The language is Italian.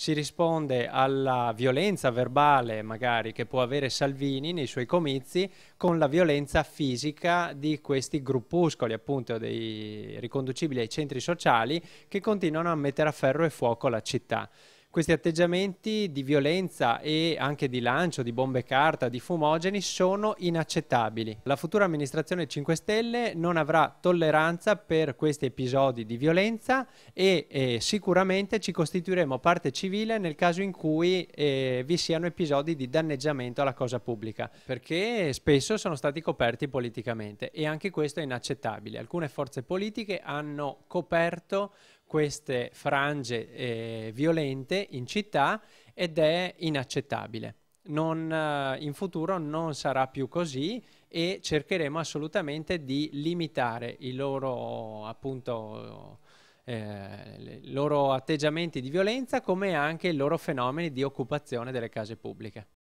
si risponde alla violenza verbale magari che può avere Salvini nei suoi comizi con la violenza fisica di questi gruppuscoli appunto dei riconducibili ai centri sociali che continuano a mettere a ferro e fuoco la città questi atteggiamenti di violenza e anche di lancio di bombe carta, di fumogeni sono inaccettabili. La futura amministrazione 5 Stelle non avrà tolleranza per questi episodi di violenza e eh, sicuramente ci costituiremo parte civile nel caso in cui eh, vi siano episodi di danneggiamento alla cosa pubblica, perché spesso sono stati coperti politicamente e anche questo è inaccettabile. Alcune forze politiche hanno coperto queste frange eh, violente in città ed è inaccettabile. Non, eh, in futuro non sarà più così e cercheremo assolutamente di limitare i loro, appunto, eh, i loro atteggiamenti di violenza come anche i loro fenomeni di occupazione delle case pubbliche.